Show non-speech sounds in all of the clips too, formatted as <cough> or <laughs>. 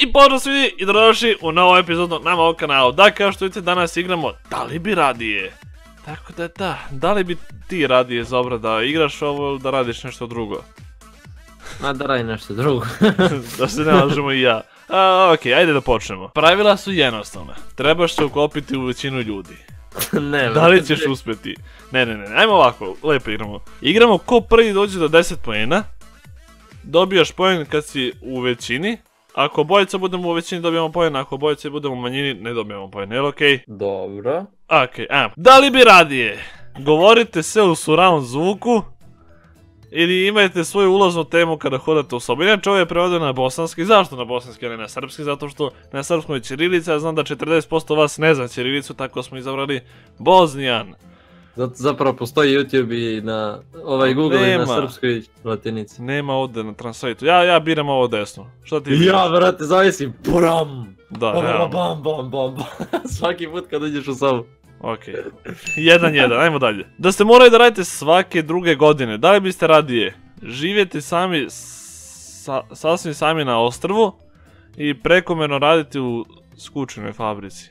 I pozdrav svi i dobrodošli u novu epizodu na mojom kanalu. Da, kao što vidite, danas igramo Da li bi radije? Tako da da, da li bi ti radije zobra da igraš ovo ili da radiš nešto drugo? <laughs> Ma da radi nešto drugo. <laughs> da se ne lažemo i ja. A, ok, ajde da počnemo. Pravila su jednostavna. Trebaš se uklopiti u većinu ljudi. <laughs> ne, Da li ćeš uspjeti? Ne, ne, ne, ajmo ovako, lepo igramo. Igramo ko prvi dođe do 10 poena. Dobijaš poen kad si u većini. Ako obojica budemo u većini dobijamo poen, ako obojica budemo u manjini ne dobijamo poen, jel okej? Dobro. Ok, ajmo. Da li bi radije? Govorite sve u surround zvuku ili imajte svoju ulaznu temu kada hodate u sobi. Inače, ovo je prevedeno na bosanski. Zašto na bosanski, a ne na srpski? Zato što na srpskom je ćirilica, ja znam da 40% vas ne zna ćirilicu, tako smo izabrali Bosnijan. Zato zapravo postoji YouTube i na ovaj Google i Nema. na srpskoj latinici. Nema ovdje na translate Ja, ja biram ovo desno. Šta ti? Ja, brate, zavisi. Bram! Da, Bam, realno. bam, bam, bam, bam. <laughs> Svaki put kad uđeš u sobu. Ok. Jedan, jedan, ajmo dalje. Da ste morali da radite svake druge godine, da li biste radije živjeti sami, sa- sasvim sami na ostrvu i prekomjerno raditi u skučenoj fabrici?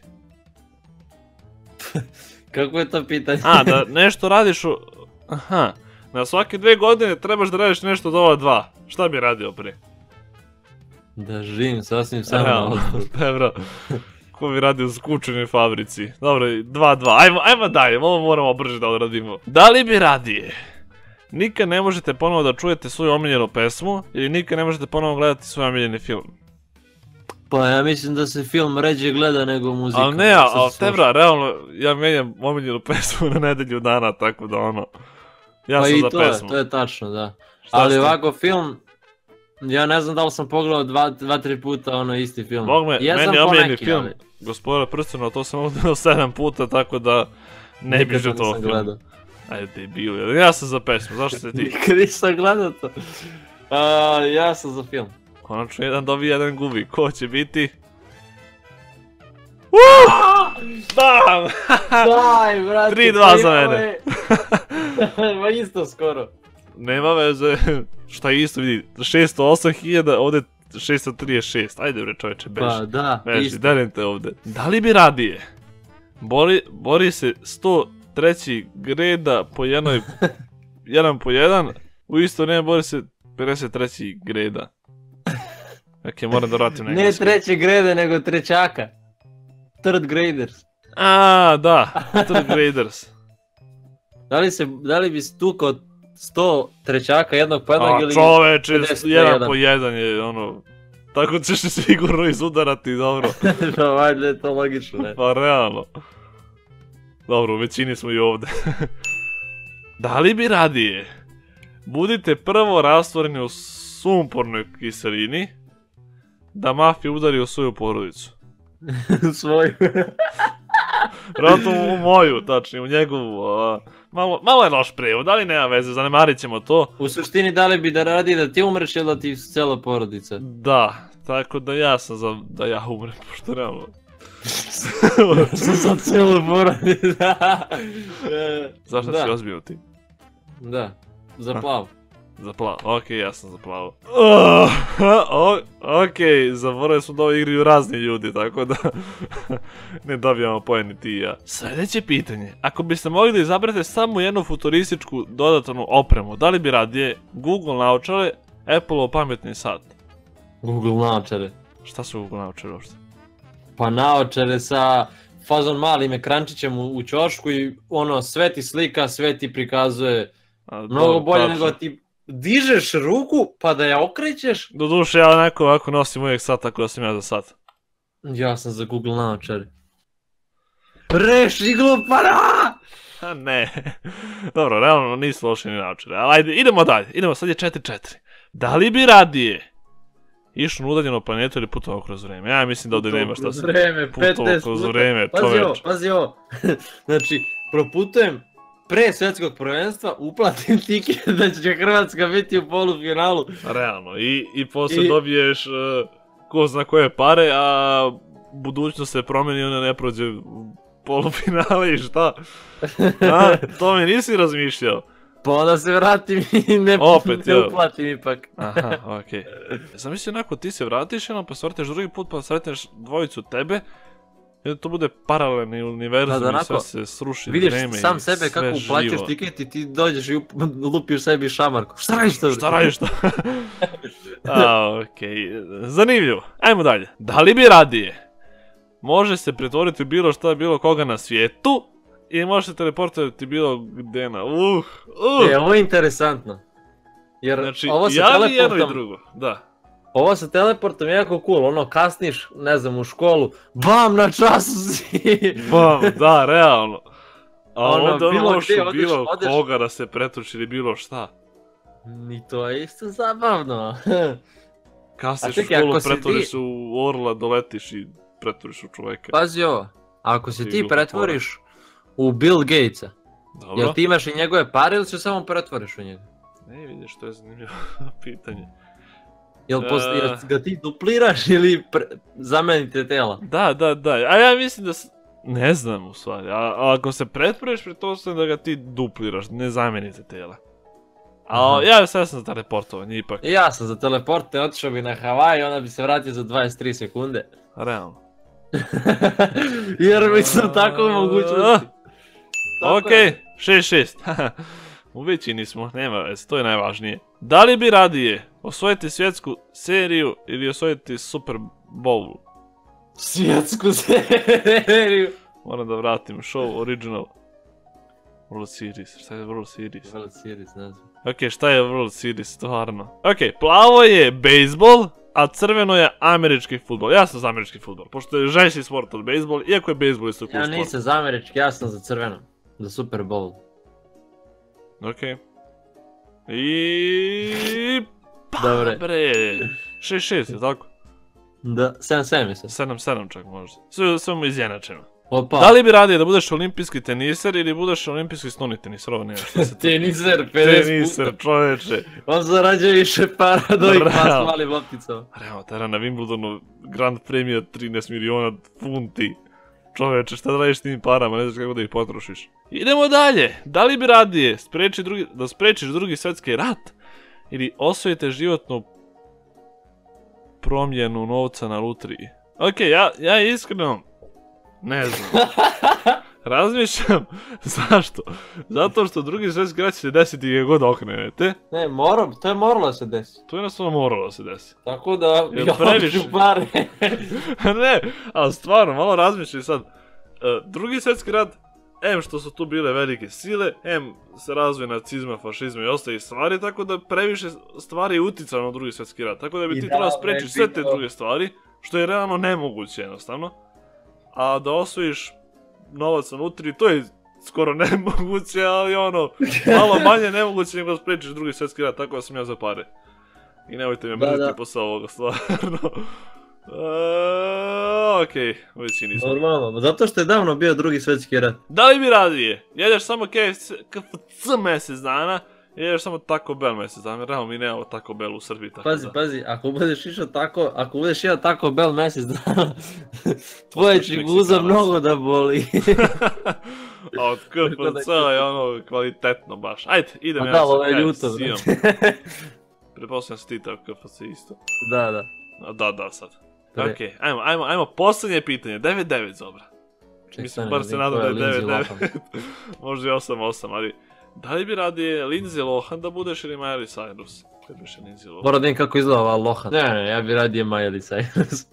<laughs> Kako je to pitanje? A, da nešto radiš u... Aha. Na svake dve godine trebaš da radiš nešto od ova dva. Šta bi radio prije? Da živim sasvim sam na ostrovu. <laughs> Dobro. Ko bi radio u skučenoj fabrici? Dobro, 2-2. Ajmo, ajmo dalje, ovo moramo brže da odradimo. Da li bi radije? Nikad ne možete ponovo da čujete svoju omiljenu pesmu ili nikad ne možete ponovo gledati svoj omiljeni film. Pa ja mislim da se film ređe gleda nego muzika. Ali ne, ali slušam. tebra, realno, ja menjam omiljenu <laughs> pesmu na nedelju dana, tako da ono... Ja Pa sam i za to je, to je tačno, da. Šta Ali ste? ovako film, ja ne znam da li sam pogledao dva, dva tri puta ono isti film. Bog me, Jesam meni je omiljeni film, ali prstena, to sam ovdje <laughs> sedam puta, tako da ne nikad to to nisam film. gledao. Ajde, debil, ja sam za pesmu, zašto se ti? <laughs> Nikad nisam gledao to. A, ja sam za film. Konačno jedan dobije, jedan gubi. Ko će biti? Bam! Daj, brate. 3:2 za mene. <laughs> Ma isto skoro. Nema veze. Šta isto, vidi. 608.000, ovdje 636. Ajde bre čovječe, beži. Pa da, Beži, isto. delim te ovdje. Da li bi radije? Bori, bori se 103. greda po jednoj... <laughs> jedan po jedan. U isto vrijeme bori se 53. greda. Ok, moram da vratim na Ne treće grede, nego trećaka. Third graders. A, da, third graders. <laughs> Da li, se, da li bi stukao 100 trećaka jednog po jednog A ili... čoveče, 50 po jedan po jedan je ono... Tako ćeš se sigurno izudarati, dobro. <laughs> da, valjda je to logično, ne? Pa realno. Dobro, u većini smo i ovdje. <laughs> da li bi radije? Budite prvo rastvoreni u sumpornoj kiselini, da mafija udari u svoju porodicu. Svoju. <laughs> Vjerojatno u moju, tačnije, u njegovu. malo, malo je loš prijevod, ali nema veze, zanemarit ćemo to. U suštini da li bi da radi da ti umreš ili da ti cijela porodica? Da, tako da ja sam za da ja umrem, pošto realno. <laughs> za cijelu porodicu. Zašto da. si ozbiljno ti? Da, za plav. Za plavo, okej, ja sam za plavo. O- okej, zaboravili smo da ovo igraju razni ljudi, tako da <laughs> ne dobijamo poen ni ti i ja. Sljedeće pitanje. Ako biste mogli da izaberete samo jednu futurističku dodatnu opremu, da li bi radije Google naočale, Apple pametni sat? Google naočare. Šta su Google naočare uopšte? Pa naočare sa fazon malim ekrančićem u, u ćošku i ono sve ti slika, sve ti prikazuje. A, Mnogo dobro, bolje tačno. nego ti dižeš ruku pa da je okrećeš. Doduše, ja onako ovako nosim uvijek sat, tako da sam ja za sat. Ja sam za Google naočare. Reši glupara! <laughs> A ne. Dobro, realno nisu loši ni naočare. Ali ajde, idemo dalje. Idemo, sad je 4-4. Da li bi radije išao na udaljenu planetu ili putovao kroz vreme? Ja mislim da ovdje nema šta se... Vreme, putovao 15 kroz vreme, Pazi ovo, pazi ovo. <laughs> znači, proputujem pre svjetskog prvenstva, uplatim tiket da će Hrvatska biti u polufinalu. Realno. I, i poslije I- dobiješ uh, ko zna koje pare, a budućnost se promeni i ona ne prođe u polufinale i šta? <laughs> A, to mi nisi razmišljao. Pa onda se vratim i ne, Opet, ne jo. uplatim ipak. Aha, <laughs> okej. Zamisli onako ti se vratiš jednom pa se vratiš drugi put pa sretneš dvojicu tebe i da to bude paralelni univerzum Da, da i sve se sruši Vidiš vreme sam i sebe kako uplaćaš tiket i ti dođeš i up- <laughs> lupiš sebi šamarku. Šta radiš to? Šta radiš to? <laughs> A, okej. Zanimljivo. Ajmo dalje. Da li bi radije? Može se pretvoriti u bilo šta bilo koga na svijetu i može se teleportirati bilo gde na... Uh, uh. E, ovo je interesantno. Jer Znači, ovo sa ja i teleportom, drugo. Da. Ovo sa teleportom je jako cool, ono kasniš, ne znam, u školu, bam, na času si. <laughs> Bam, da, realno. A Ono, onda ono bilo odeš- bilo odeš- koga da se pretuči ili bilo šta. Ni to je isto zabavno. <laughs> Kasniš u školu, pretvoriš se u orla, doletiš i pretvoriš u čoveka. Pazi ovo, ako se Ti pretvoriš u Bill Gatesa, Dobro. jel ti imaš i njegove pare ili se samo pretvoriš u njega? Ne vidiš, to je zanimljivo <laughs> pitanje. Jel, pos- E. jel ga ti dupliraš <laughs> ili pre- zamenite tela? Da, da, da. A ja mislim da... s- Ne znam u stvari. A, a ako se pretvoriš, pretpostavljam da ga ti dupliraš, ne zamenite tela. A ja sad sam za teleportovanje ipak. Ja sam za teleporte otišao bi na Havaj i onda bi se vratio za 23 sekunde. Realno. <laughs> Jer mi sam tako u mogućnosti. Tako Ok, je. 6-6. <laughs> U većini smo, nema veze, to je najvažnije. Da li bi radije osvojiti svjetsku seriju ili osvojiti Super Bowl? Svjetsku seriju. Moram da vratim show original. World Series, šta je World Series? World Series, ne znam. Ok, šta je World Series, stvarno? Ok, plavo je bejsbol, a crveno je američki futbol. Ja sam za američki futbol, pošto je žešći sport od bejsbol, iako je bejsbol isto cool Ja sport. nisam za američki, ja sam za crveno. Za Super Bowl. Ok. I... Pa Dobre. bre. 6-6, je tako? Da, 7-7 je sad. 7-7 čak možda. Sve, sve mu izjednačeno. Opa. Da li bi radije da budeš olimpijski teniser ili budeš olimpijski stoni teniser? Ovo nema šta se <laughs> Teniser, 50 Teniser, puta. čoveče. On zarađuje više para od ovih pas malim lopticama. Realno, tada na Wimbledonu Grand Premija 13 miliona funti. Čoveče, šta da radiš s tim parama, ne znaš kako da ih potrošiš. Idemo dalje. Da li bi radije spreči drugi, da sprečiš drugi svjetski rat ili osvojite životnu promjenu novca na lutriji? Ok, ja, ja iskreno ne znam. <laughs> Razmišljam, <laughs> zašto? Zato što drugi svjetski rat će se desiti gdje god okrenete. Ne, mora, to je moralo da se desi. To je jednostavno moralo da se desi. Tako da, ja previše? <laughs> pare. ne, ali stvarno, malo razmišljaj sad. E, drugi svjetski rat, em što su tu bile velike sile, em se razvoj nacizma, fašizma i ostalih stvari, tako da previše stvari je uticalo na drugi svjetski rat. Tako da bi I ti trebao spriječiti ne sve te druge stvari, što je realno nemoguće jednostavno. A da osvojiš novac unutri, to je skoro <laughs> nemoguće, ali ono, malo manje nemoguće nego da spriječiš drugi svjetski rat, tako da sam ja za pare. I nemojte me mrziti posle ovoga, stvarno. <laughs> Okej, u većini smo. Normalno, zato što je davno bio drugi svjetski rat. Da li bi radije? Jedeš samo KFC, KFC mjesec dana, jedeš samo Taco Bell mjesec dana, realno mi nemamo Taco Bell u Srbiji, tako Pazi, da. pazi, ako budeš išao tako, ako budeš jeo tako bel mjesec dana, <laughs> tvoje će guza mnogo da boli. A od KFC je ono kvalitetno baš. Ajde, idem ja da, sa ovo je ljuto, KFC-om. brate. Pretpostavljam da si ti tako KFC isto. da, da. A da, da, sad. Tre- Okej, ajmo, ajmo, ajmo, posljednje pitanje, 9-9 zobra. Ček, Mislim, stani, bar se nadam da je Lindsay 9-9. Lohan. <laughs> Možda i 8-8, ali... Da li bi radije Lindsay Lohan da budeš ili Miley Cyrus? Kad biše Lindsay Lohan? Moram da vidim kako izgleda ova loha. Ne, ne, ja bi radije Miley Cyrus.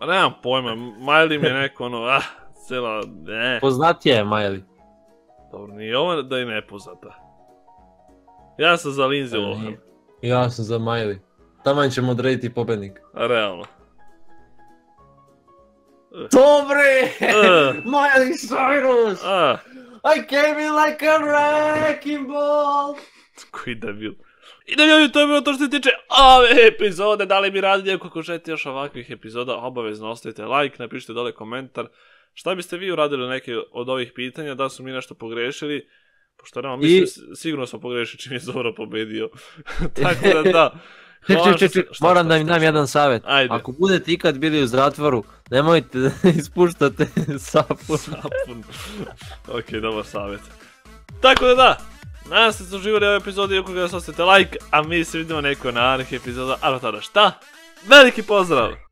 A nemam pojma, Miley mi je neko ono, ah, cijela, ne. Poznatija je Miley. Dobro, nije ovo da je nepoznata. Ja sam za Lindsay Lohan, Ja sam za Miley. Taman ćemo odrediti pobednik. a realno. Dobre! <laughs> Eh. Miley Cyrus! I came in like a wrecking ball! koji debil. I da ljudi, to je bilo to što se tiče ove epizode, da li bi radili ako želite još ovakvih epizoda, obavezno ostavite like, napišite dole komentar. Šta biste vi uradili neke od ovih pitanja, da su mi nešto pogrešili, pošto I- mislim, sigurno smo pogrešili čim je Zoro pobedio. <laughs> Tako da da. <laughs> Ček, Hvala ček, ček, moram da im dam jedan savjet. Ajde. Ako budete ikad bili u zatvoru, nemojte da ispuštate <laughs> sapun. Sapun. ok, dobar savjet. Tako da da, Nadam se da ste uživali u ovoj epizodi, ako ga ostavite like, a mi se vidimo neko na narednih epizoda, a do tada šta? Veliki pozdrav!